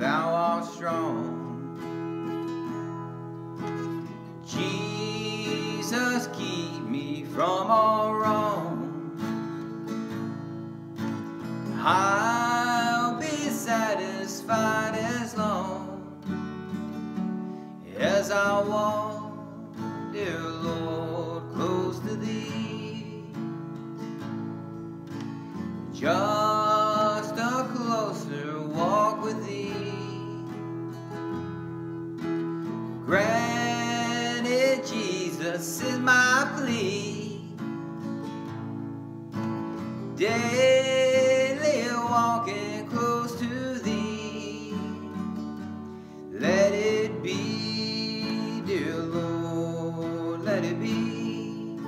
thou art strong. Jesus, keep me from all wrong. I'll be satisfied as long as I walk, dear Lord, close to thee. Just Jesus is my plea. Daily walking close to Thee. Let it be, dear Lord, let it be.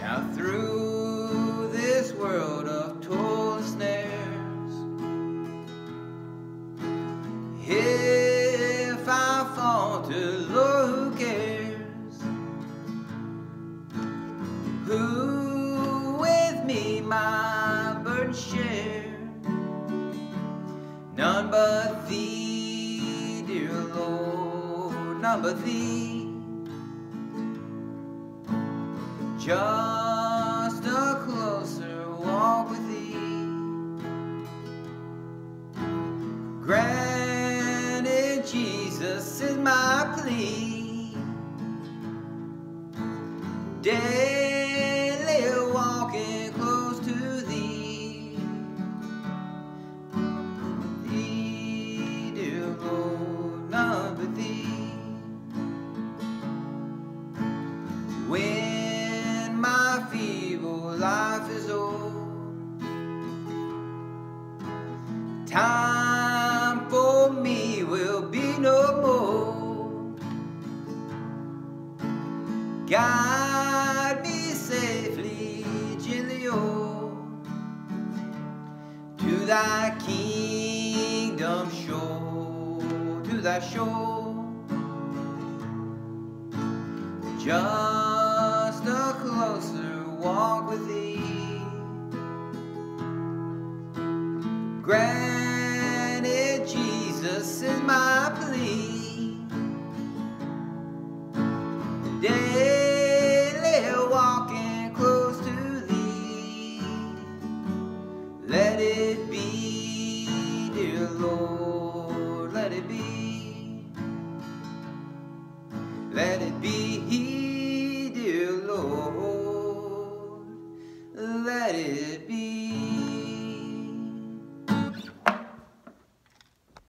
Now through this world of toil and snares, if I falter, Lord, who my share? None but Thee, dear Lord, none but Thee. Just a closer walk with Thee. Granted, Jesus is my plea. Daily time for me will be no more. Guide me safely, oh, to thy kingdom shore, to thy shore. Just a closer walk with thee. Grant this is my plea. Daily walking close to thee. Let it be, dear Lord, let it be. Let it be, dear Lord, let it be.